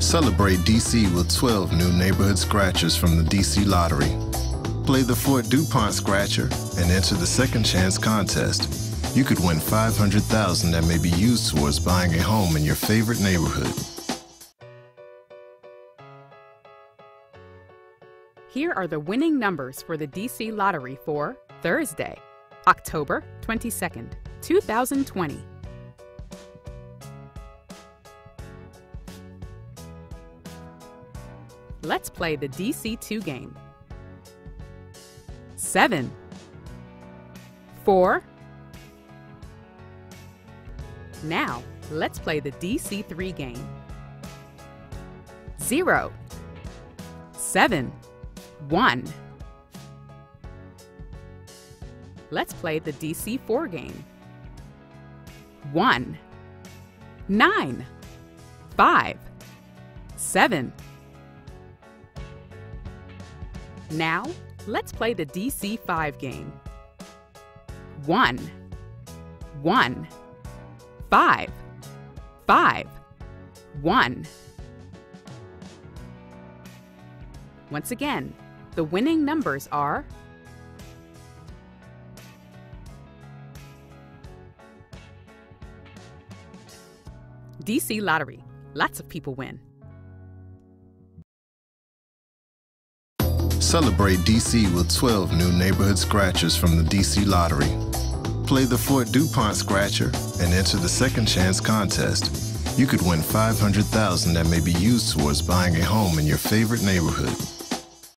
Celebrate DC with 12 new neighborhood scratchers from the DC Lottery. Play the Fort DuPont Scratcher and enter the Second Chance contest. You could win 500,000 that may be used towards buying a home in your favorite neighborhood. Here are the winning numbers for the DC Lottery for Thursday, October 22nd, 2020. Let's play the DC2 game. 7 4 Now, let's play the DC3 game. 0 7 1 Let's play the DC4 game. 1 9 5 7 Now, let's play the DC5 game. 1 1 5 5 1 Once again, the winning numbers are DC Lottery. Lots of people win. Celebrate DC with 12 new neighborhood scratchers from the DC Lottery. Play the Fort DuPont Scratcher and enter the Second Chance contest. You could win 500,000 that may be used towards buying a home in your favorite neighborhood.